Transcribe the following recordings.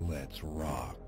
Let's rock.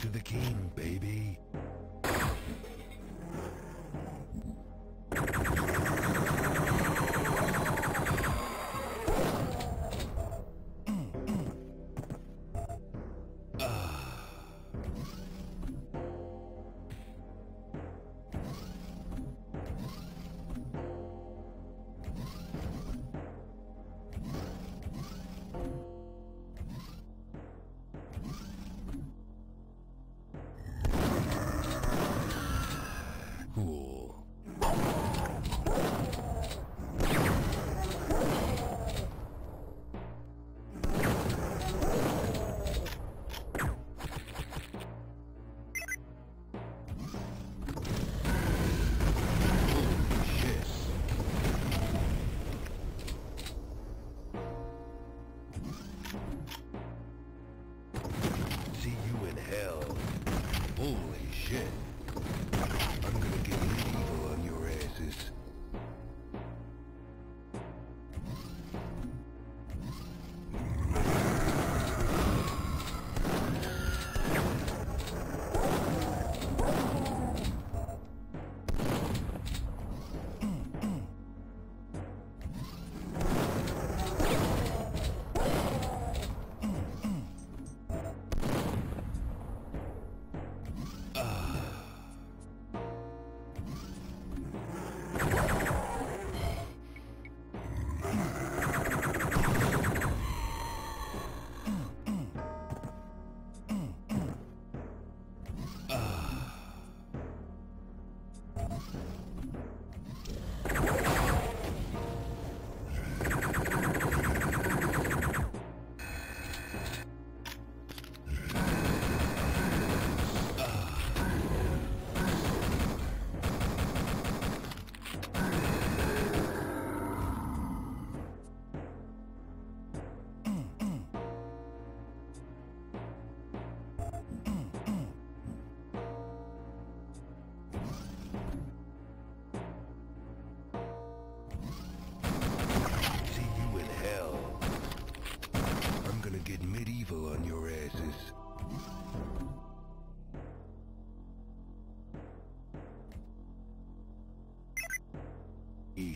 To the king, baby. Shit. I'm gonna get evil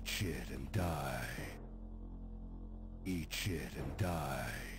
Eat shit and die. Eat shit and die.